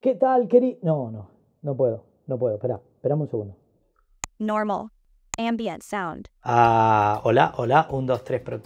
¿Qué tal, querido? No, no, no puedo, no puedo. Espera, esperame un segundo. Normal. Ambient sound. Ah, hola, hola, un, dos, tres. Pero...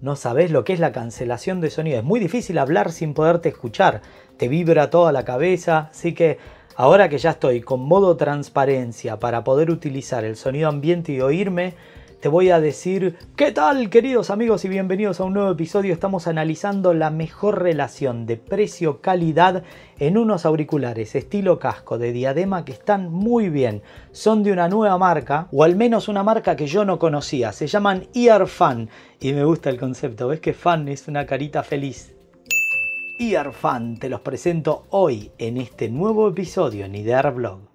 No sabes lo que es la cancelación de sonido. Es muy difícil hablar sin poderte escuchar. Te vibra toda la cabeza. Así que ahora que ya estoy con modo transparencia para poder utilizar el sonido ambiente y oírme, te voy a decir, ¿qué tal queridos amigos y bienvenidos a un nuevo episodio? Estamos analizando la mejor relación de precio-calidad en unos auriculares estilo casco de diadema que están muy bien. Son de una nueva marca, o al menos una marca que yo no conocía. Se llaman Ear Fan y me gusta el concepto. ¿Ves que fan es una carita feliz? Ear Fan te los presento hoy en este nuevo episodio en Idear Blog.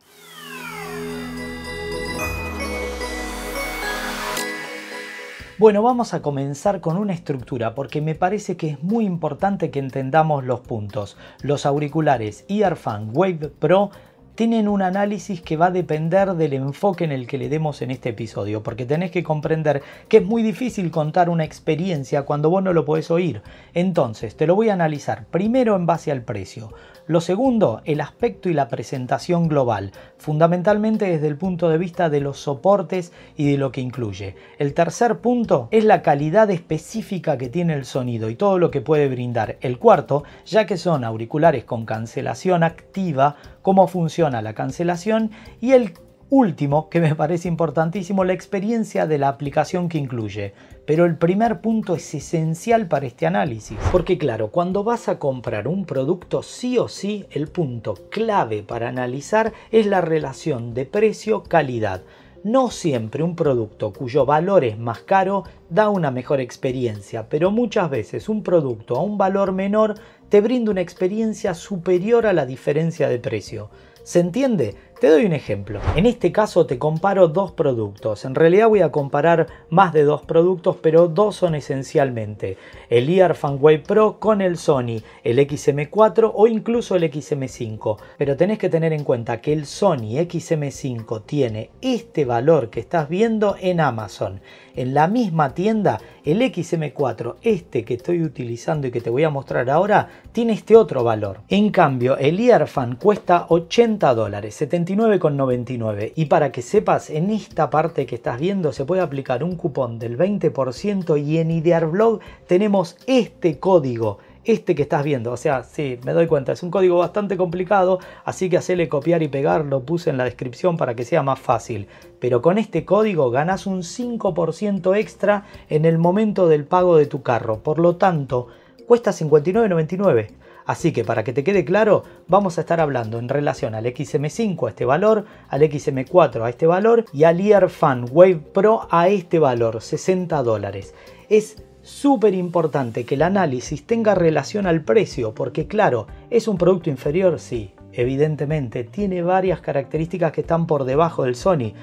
Bueno, vamos a comenzar con una estructura porque me parece que es muy importante que entendamos los puntos. Los auriculares Earfan Wave Pro tienen un análisis que va a depender del enfoque en el que le demos en este episodio, porque tenés que comprender que es muy difícil contar una experiencia cuando vos no lo podés oír. Entonces, te lo voy a analizar primero en base al precio. Lo segundo, el aspecto y la presentación global, fundamentalmente desde el punto de vista de los soportes y de lo que incluye. El tercer punto es la calidad específica que tiene el sonido y todo lo que puede brindar. El cuarto, ya que son auriculares con cancelación activa, cómo funciona la cancelación y el último, que me parece importantísimo, la experiencia de la aplicación que incluye. Pero el primer punto es esencial para este análisis. Porque claro, cuando vas a comprar un producto, sí o sí, el punto clave para analizar es la relación de precio-calidad. No siempre un producto cuyo valor es más caro da una mejor experiencia, pero muchas veces un producto a un valor menor te brinda una experiencia superior a la diferencia de precio. ¿Se entiende? Te doy un ejemplo. En este caso te comparo dos productos. En realidad voy a comparar más de dos productos, pero dos son esencialmente el Earphone Wave Pro con el Sony, el XM4 o incluso el XM5. Pero tenés que tener en cuenta que el Sony XM5 tiene este valor que estás viendo en Amazon. En la misma tienda, el XM4, este que estoy utilizando y que te voy a mostrar ahora, tiene este otro valor. En cambio, el Earphone cuesta 80 dólares, 79,99. Y para que sepas, en esta parte que estás viendo se puede aplicar un cupón del 20% y en Idearblog tenemos este código este que estás viendo. O sea, sí, me doy cuenta, es un código bastante complicado, así que hacele copiar y pegar, lo puse en la descripción para que sea más fácil. Pero con este código ganas un 5% extra en el momento del pago de tu carro. Por lo tanto, cuesta 59.99. Así que para que te quede claro, vamos a estar hablando en relación al XM5 a este valor, al XM4 a este valor y al Earfan Wave Pro a este valor, 60 dólares. Es súper importante que el análisis tenga relación al precio, porque claro, es un producto inferior, sí, evidentemente, tiene varias características que están por debajo del Sony,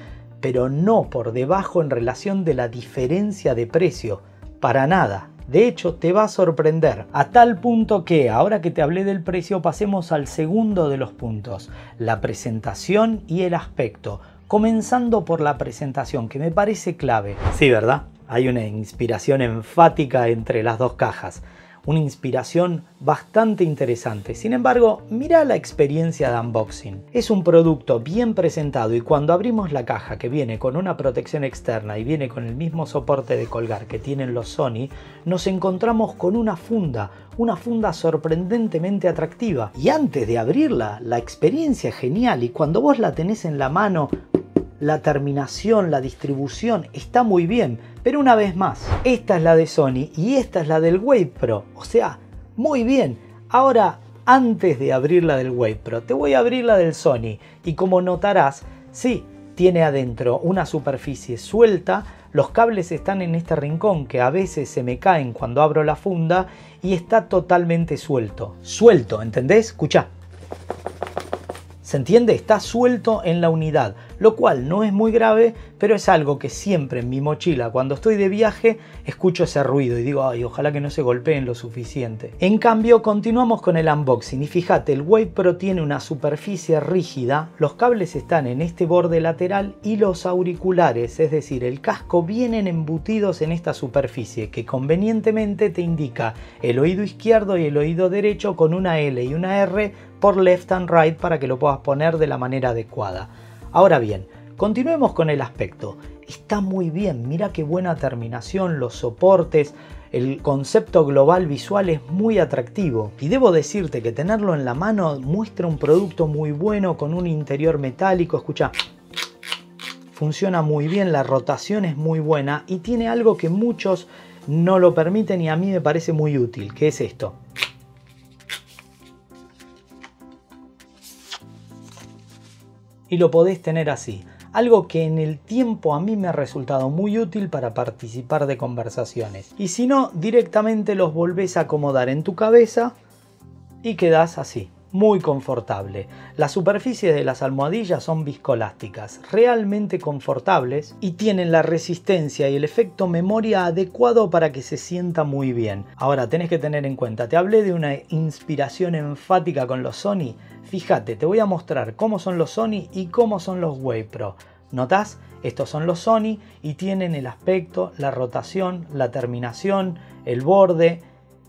pero no por debajo en relación de la diferencia de precio, para nada. De hecho, te va a sorprender, a tal punto que, ahora que te hablé del precio, pasemos al segundo de los puntos, la presentación y el aspecto, comenzando por la presentación, que me parece clave. Sí, ¿verdad? Hay una inspiración enfática entre las dos cajas una inspiración bastante interesante. Sin embargo, mira la experiencia de unboxing. Es un producto bien presentado y cuando abrimos la caja que viene con una protección externa y viene con el mismo soporte de colgar que tienen los Sony, nos encontramos con una funda, una funda sorprendentemente atractiva. Y antes de abrirla, la experiencia es genial y cuando vos la tenés en la mano, la terminación, la distribución está muy bien, pero una vez más, esta es la de Sony y esta es la del Wave Pro, o sea, muy bien. Ahora, antes de abrir la del Wave Pro, te voy a abrir la del Sony y como notarás, sí, tiene adentro una superficie suelta, los cables están en este rincón que a veces se me caen cuando abro la funda y está totalmente suelto. Suelto, ¿entendés? Escucha. ¿Se entiende? Está suelto en la unidad lo cual no es muy grave, pero es algo que siempre en mi mochila cuando estoy de viaje escucho ese ruido y digo, ay, ojalá que no se golpeen lo suficiente. En cambio, continuamos con el unboxing y fíjate, el Wave Pro tiene una superficie rígida, los cables están en este borde lateral y los auriculares, es decir, el casco vienen embutidos en esta superficie que convenientemente te indica el oído izquierdo y el oído derecho con una L y una R por left and right para que lo puedas poner de la manera adecuada. Ahora bien, continuemos con el aspecto. Está muy bien, mira qué buena terminación, los soportes, el concepto global visual es muy atractivo y debo decirte que tenerlo en la mano muestra un producto muy bueno con un interior metálico, escucha, funciona muy bien, la rotación es muy buena y tiene algo que muchos no lo permiten y a mí me parece muy útil, que es esto. Y lo podés tener así. Algo que en el tiempo a mí me ha resultado muy útil para participar de conversaciones. Y si no, directamente los volvés a acomodar en tu cabeza y quedás así, muy confortable. Las superficies de las almohadillas son viscolásticas, realmente confortables y tienen la resistencia y el efecto memoria adecuado para que se sienta muy bien. Ahora tenés que tener en cuenta, te hablé de una inspiración enfática con los Sony, Fíjate, te voy a mostrar cómo son los Sony y cómo son los Wave Pro. ¿Notás? Estos son los Sony y tienen el aspecto, la rotación, la terminación, el borde.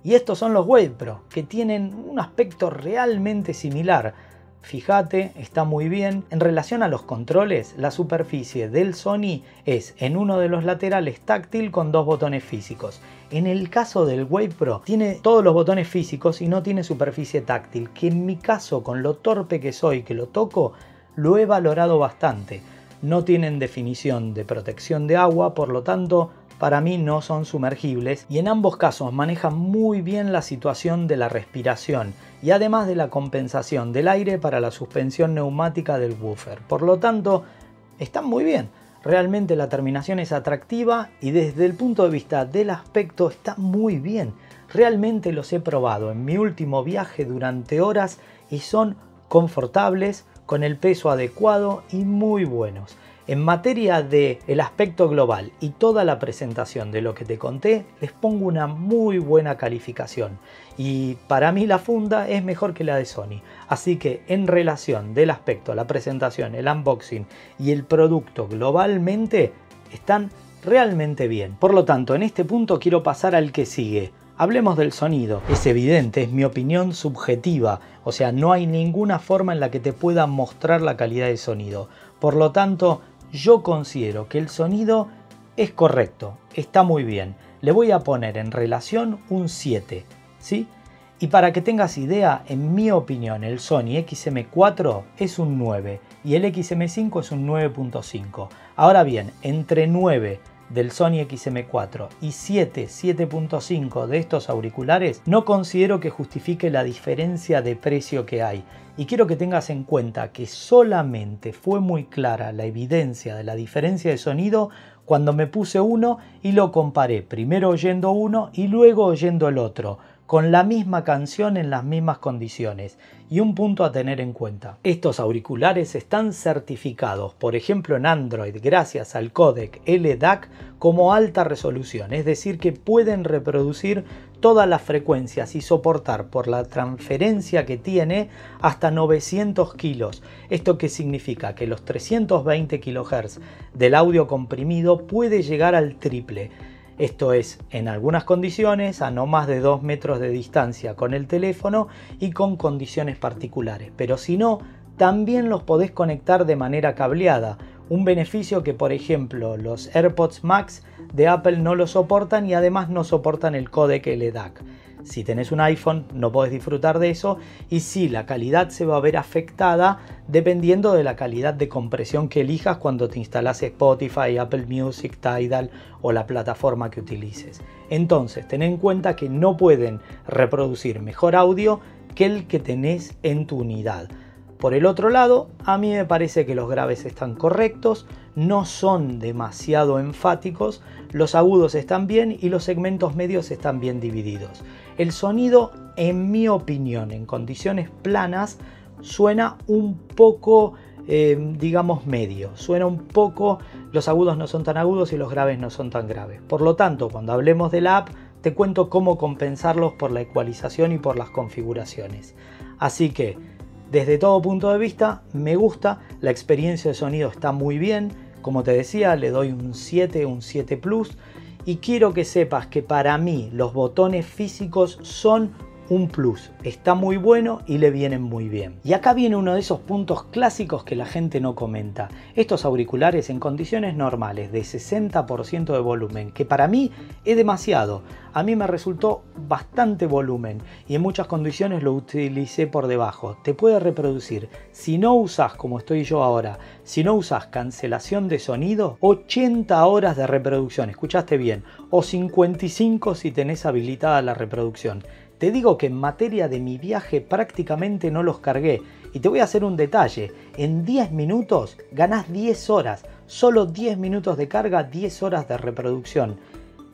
Y estos son los Wave Pro, que tienen un aspecto realmente similar. Fíjate, está muy bien. En relación a los controles, la superficie del Sony es en uno de los laterales táctil con dos botones físicos. En el caso del Wave Pro tiene todos los botones físicos y no tiene superficie táctil, que en mi caso con lo torpe que soy que lo toco, lo he valorado bastante. No tienen definición de protección de agua, por lo tanto para mí no son sumergibles y en ambos casos manejan muy bien la situación de la respiración y además de la compensación del aire para la suspensión neumática del woofer. Por lo tanto, están muy bien. Realmente la terminación es atractiva y desde el punto de vista del aspecto está muy bien. Realmente los he probado en mi último viaje durante horas y son confortables, con el peso adecuado y muy buenos. En materia de el aspecto global y toda la presentación de lo que te conté, les pongo una muy buena calificación. Y para mí la funda es mejor que la de Sony. Así que en relación del aspecto, la presentación, el unboxing y el producto globalmente, están realmente bien. Por lo tanto, en este punto quiero pasar al que sigue. Hablemos del sonido. Es evidente, es mi opinión subjetiva, o sea, no hay ninguna forma en la que te pueda mostrar la calidad de sonido. Por lo tanto, yo considero que el sonido es correcto, está muy bien. Le voy a poner en relación un 7, ¿sí? Y para que tengas idea, en mi opinión, el Sony XM4 es un 9 y el XM5 es un 9.5. Ahora bien, entre 9 del Sony XM4 y 7, 7.5 de estos auriculares, no considero que justifique la diferencia de precio que hay. Y quiero que tengas en cuenta que solamente fue muy clara la evidencia de la diferencia de sonido cuando me puse uno y lo comparé, primero oyendo uno y luego oyendo el otro con la misma canción en las mismas condiciones. Y un punto a tener en cuenta, estos auriculares están certificados, por ejemplo en Android, gracias al codec LDAC como alta resolución, es decir, que pueden reproducir todas las frecuencias y soportar por la transferencia que tiene hasta 900 kilos. ¿Esto qué significa? Que los 320 kHz del audio comprimido puede llegar al triple esto es, en algunas condiciones, a no más de 2 metros de distancia con el teléfono y con condiciones particulares. Pero si no, también los podés conectar de manera cableada. Un beneficio que, por ejemplo, los AirPods Max de Apple no lo soportan y además no soportan el codec LDAC. Si tenés un iPhone no podés disfrutar de eso y sí, la calidad se va a ver afectada dependiendo de la calidad de compresión que elijas cuando te instalas Spotify, Apple Music, Tidal o la plataforma que utilices. Entonces, ten en cuenta que no pueden reproducir mejor audio que el que tenés en tu unidad. Por el otro lado, a mí me parece que los graves están correctos, no son demasiado enfáticos, los agudos están bien y los segmentos medios están bien divididos. El sonido, en mi opinión, en condiciones planas, suena un poco eh, digamos, medio. Suena un poco, los agudos no son tan agudos y los graves no son tan graves. Por lo tanto, cuando hablemos de la app, te cuento cómo compensarlos por la ecualización y por las configuraciones. Así que, desde todo punto de vista, me gusta, la experiencia de sonido está muy bien. Como te decía, le doy un 7, un 7 Plus. Y quiero que sepas que para mí los botones físicos son un plus, está muy bueno y le vienen muy bien. Y acá viene uno de esos puntos clásicos que la gente no comenta. Estos auriculares en condiciones normales de 60% de volumen, que para mí es demasiado. A mí me resultó bastante volumen y en muchas condiciones lo utilicé por debajo. Te puede reproducir, si no usas como estoy yo ahora, si no usas cancelación de sonido, 80 horas de reproducción, escuchaste bien, o 55 si tenés habilitada la reproducción. Te digo que en materia de mi viaje prácticamente no los cargué. Y te voy a hacer un detalle. En 10 minutos ganás 10 horas. Solo 10 minutos de carga, 10 horas de reproducción.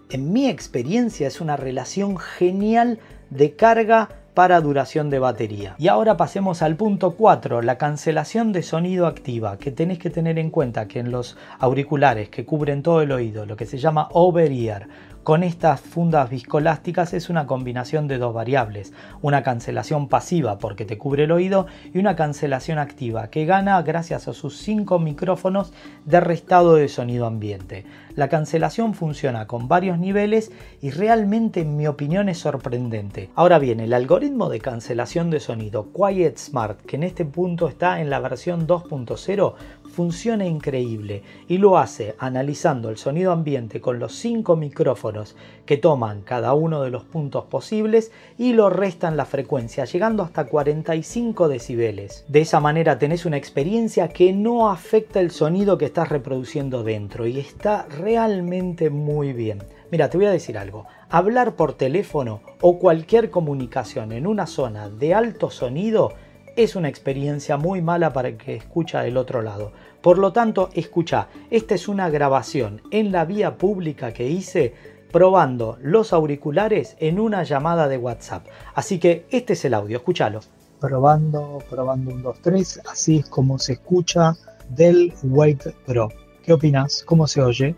En mi experiencia es una relación genial de carga para duración de batería. Y ahora pasemos al punto 4, la cancelación de sonido activa, que tenés que tener en cuenta que en los auriculares que cubren todo el oído, lo que se llama over ear, con estas fundas viscolásticas es una combinación de dos variables, una cancelación pasiva porque te cubre el oído y una cancelación activa que gana gracias a sus cinco micrófonos de restado de sonido ambiente. La cancelación funciona con varios niveles y realmente en mi opinión es sorprendente. Ahora bien, el algoritmo de cancelación de sonido Quiet Smart, que en este punto está en la versión 2.0, funciona increíble y lo hace analizando el sonido ambiente con los cinco micrófonos que toman cada uno de los puntos posibles y lo restan la frecuencia, llegando hasta 45 decibeles. De esa manera tenés una experiencia que no afecta el sonido que estás reproduciendo dentro y está realmente muy bien. Mira, te voy a decir algo. Hablar por teléfono o cualquier comunicación en una zona de alto sonido es una experiencia muy mala para el que escucha del otro lado. Por lo tanto, escucha, esta es una grabación en la vía pública que hice probando los auriculares en una llamada de WhatsApp. Así que este es el audio, escúchalo. Probando, probando un 2, 3, así es como se escucha del Wave Pro. ¿Qué opinas? ¿Cómo se oye?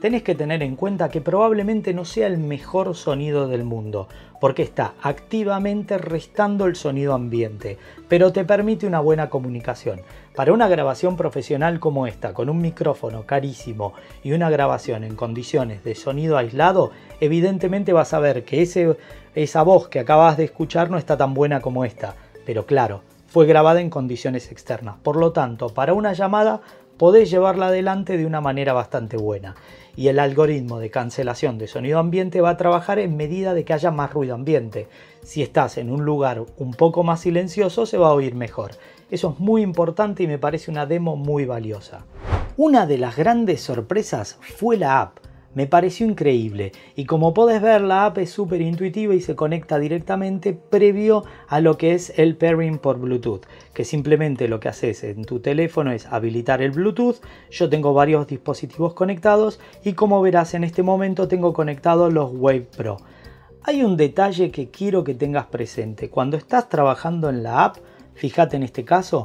Tenés que tener en cuenta que probablemente no sea el mejor sonido del mundo, porque está activamente restando el sonido ambiente, pero te permite una buena comunicación. Para una grabación profesional como esta, con un micrófono carísimo y una grabación en condiciones de sonido aislado, evidentemente vas a ver que ese, esa voz que acabas de escuchar no está tan buena como esta, pero claro, fue grabada en condiciones externas. Por lo tanto, para una llamada podés llevarla adelante de una manera bastante buena y el algoritmo de cancelación de sonido ambiente va a trabajar en medida de que haya más ruido ambiente. Si estás en un lugar un poco más silencioso se va a oír mejor. Eso es muy importante y me parece una demo muy valiosa. Una de las grandes sorpresas fue la app me pareció increíble y como podés ver la app es súper intuitiva y se conecta directamente previo a lo que es el pairing por Bluetooth, que simplemente lo que haces en tu teléfono es habilitar el Bluetooth, yo tengo varios dispositivos conectados y como verás en este momento tengo conectados los Wave Pro. Hay un detalle que quiero que tengas presente, cuando estás trabajando en la app, fíjate en este caso,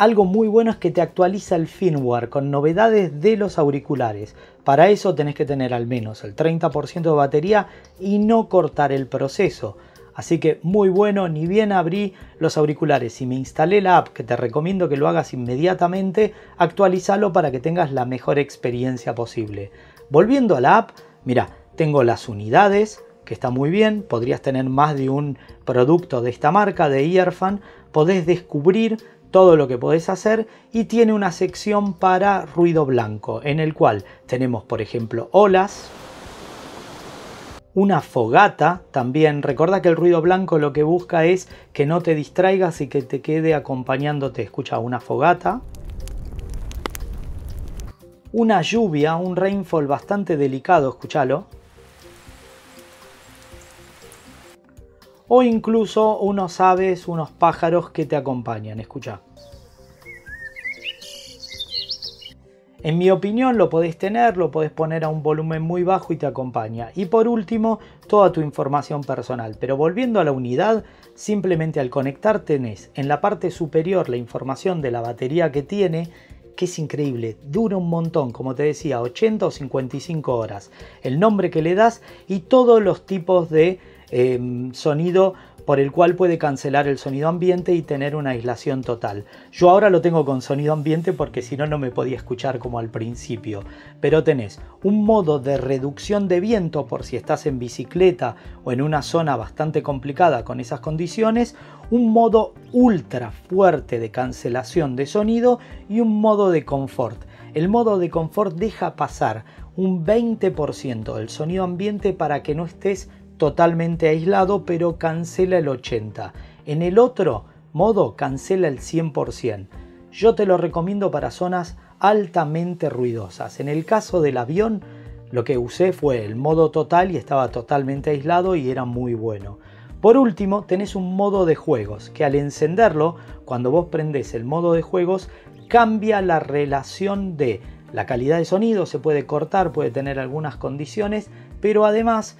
algo muy bueno es que te actualiza el firmware con novedades de los auriculares. Para eso tenés que tener al menos el 30% de batería y no cortar el proceso. Así que muy bueno, ni bien abrí los auriculares y me instalé la app, que te recomiendo que lo hagas inmediatamente, actualizalo para que tengas la mejor experiencia posible. Volviendo a la app, mira, tengo las unidades, que está muy bien, podrías tener más de un producto de esta marca, de Earfan, podés descubrir todo lo que podés hacer y tiene una sección para ruido blanco en el cual tenemos por ejemplo olas, una fogata también. Recuerda que el ruido blanco lo que busca es que no te distraigas y que te quede acompañándote. Escucha una fogata. Una lluvia, un rainfall bastante delicado, escúchalo. O incluso unos aves, unos pájaros que te acompañan. Escucha. En mi opinión lo podés tener, lo podés poner a un volumen muy bajo y te acompaña. Y por último, toda tu información personal. Pero volviendo a la unidad, simplemente al conectar tenés en la parte superior la información de la batería que tiene, que es increíble, dura un montón, como te decía, 80 o 55 horas. El nombre que le das y todos los tipos de eh, sonido por el cual puede cancelar el sonido ambiente y tener una aislación total. Yo ahora lo tengo con sonido ambiente porque si no no me podía escuchar como al principio. Pero tenés un modo de reducción de viento por si estás en bicicleta o en una zona bastante complicada con esas condiciones, un modo ultra fuerte de cancelación de sonido y un modo de confort. El modo de confort deja pasar un 20% del sonido ambiente para que no estés totalmente aislado, pero cancela el 80%. En el otro modo cancela el 100%. Yo te lo recomiendo para zonas altamente ruidosas. En el caso del avión, lo que usé fue el modo total y estaba totalmente aislado y era muy bueno. Por último, tenés un modo de juegos, que al encenderlo, cuando vos prendés el modo de juegos, cambia la relación de la calidad de sonido, se puede cortar, puede tener algunas condiciones, pero además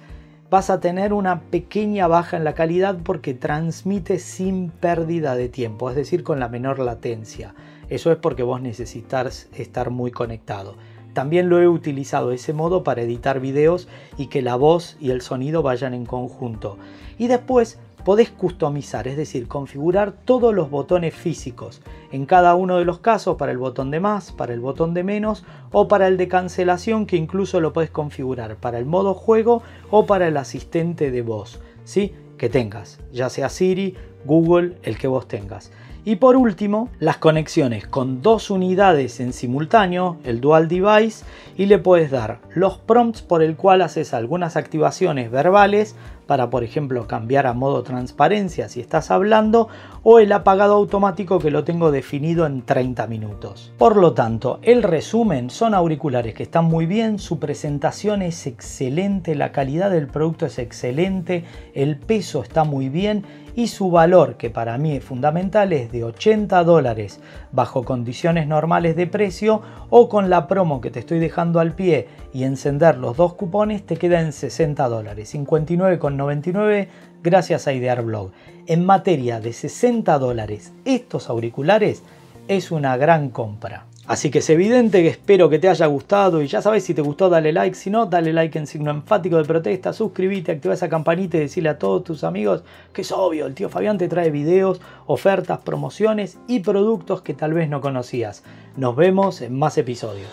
vas a tener una pequeña baja en la calidad porque transmite sin pérdida de tiempo, es decir, con la menor latencia. Eso es porque vos necesitas estar muy conectado. También lo he utilizado ese modo para editar videos y que la voz y el sonido vayan en conjunto. Y después podés customizar, es decir, configurar todos los botones físicos en cada uno de los casos para el botón de más, para el botón de menos o para el de cancelación que incluso lo podés configurar para el modo juego o para el asistente de voz, ¿sí? que tengas, ya sea Siri, Google, el que vos tengas. Y por último, las conexiones con dos unidades en simultáneo, el dual device, y le puedes dar los prompts por el cual haces algunas activaciones verbales para, por ejemplo, cambiar a modo transparencia si estás hablando, o el apagado automático que lo tengo definido en 30 minutos. Por lo tanto, el resumen son auriculares que están muy bien, su presentación es excelente, la calidad del producto es excelente, el peso está muy bien y su valor, que para mí es fundamental, es de 80 dólares bajo condiciones normales de precio o con la promo que te estoy dejando al pie y encender los dos cupones te queda en 60 dólares, 59,99 gracias a Idearblog. En materia de 60 dólares, estos auriculares es una gran compra. Así que es evidente que espero que te haya gustado y ya sabes si te gustó dale like, si no dale like en signo enfático de protesta, suscríbete, activa esa campanita y decirle a todos tus amigos que es obvio, el tío Fabián te trae videos, ofertas, promociones y productos que tal vez no conocías. Nos vemos en más episodios.